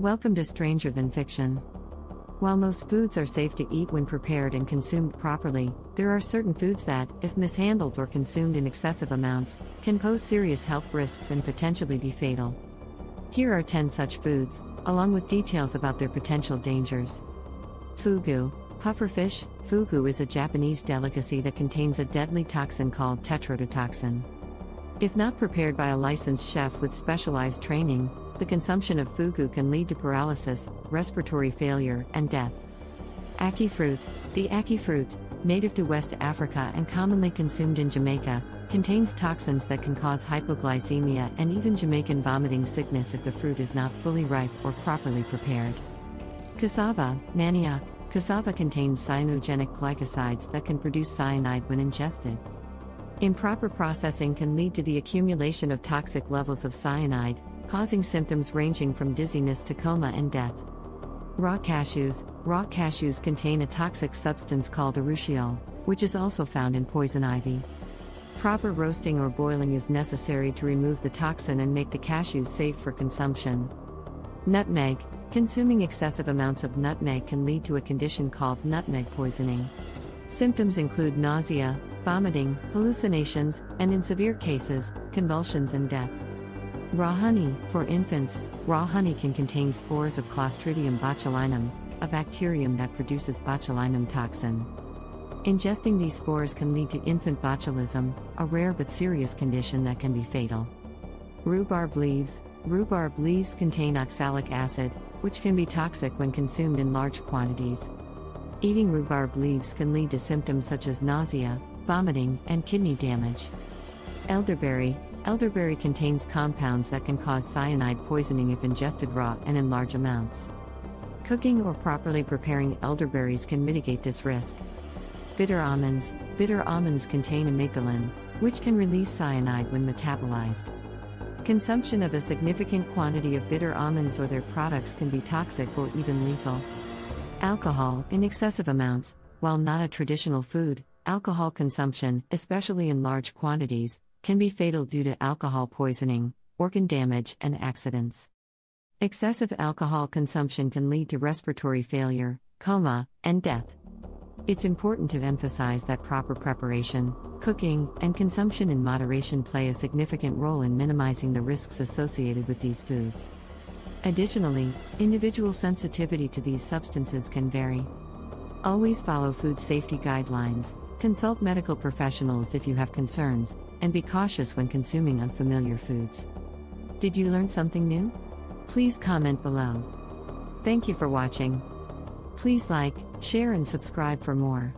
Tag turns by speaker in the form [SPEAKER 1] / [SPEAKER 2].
[SPEAKER 1] Welcome to Stranger Than Fiction. While most foods are safe to eat when prepared and consumed properly, there are certain foods that, if mishandled or consumed in excessive amounts, can pose serious health risks and potentially be fatal. Here are 10 such foods, along with details about their potential dangers. Fugu. Pufferfish, fugu is a Japanese delicacy that contains a deadly toxin called tetrodotoxin. If not prepared by a licensed chef with specialized training, the consumption of fugu can lead to paralysis, respiratory failure, and death. Ackee fruit. The ackee fruit, native to West Africa and commonly consumed in Jamaica, contains toxins that can cause hypoglycemia and even Jamaican vomiting sickness if the fruit is not fully ripe or properly prepared. Cassava, manioc. Cassava contains cyanogenic glycosides that can produce cyanide when ingested. Improper processing can lead to the accumulation of toxic levels of cyanide, causing symptoms ranging from dizziness to coma and death. Raw cashews Raw cashews contain a toxic substance called urushiol, which is also found in poison ivy. Proper roasting or boiling is necessary to remove the toxin and make the cashews safe for consumption. Nutmeg Consuming excessive amounts of nutmeg can lead to a condition called nutmeg poisoning. Symptoms include nausea, vomiting, hallucinations, and in severe cases, convulsions and death. Raw honey, for infants, raw honey can contain spores of Clostridium botulinum, a bacterium that produces botulinum toxin. Ingesting these spores can lead to infant botulism, a rare but serious condition that can be fatal. Rhubarb leaves Rhubarb leaves contain oxalic acid, which can be toxic when consumed in large quantities. Eating rhubarb leaves can lead to symptoms such as nausea, vomiting, and kidney damage. Elderberry Elderberry contains compounds that can cause cyanide poisoning if ingested raw and in large amounts. Cooking or properly preparing elderberries can mitigate this risk. Bitter almonds Bitter almonds contain amygdalin, which can release cyanide when metabolized. Consumption of a significant quantity of bitter almonds or their products can be toxic or even lethal. Alcohol, in excessive amounts, while not a traditional food, alcohol consumption, especially in large quantities, can be fatal due to alcohol poisoning, organ damage, and accidents. Excessive alcohol consumption can lead to respiratory failure, coma, and death. It's important to emphasize that proper preparation, cooking, and consumption in moderation play a significant role in minimizing the risks associated with these foods. Additionally, individual sensitivity to these substances can vary. Always follow food safety guidelines, consult medical professionals if you have concerns, and be cautious when consuming unfamiliar foods. Did you learn something new? Please comment below. Thank you for watching. Please like, share, and subscribe for more.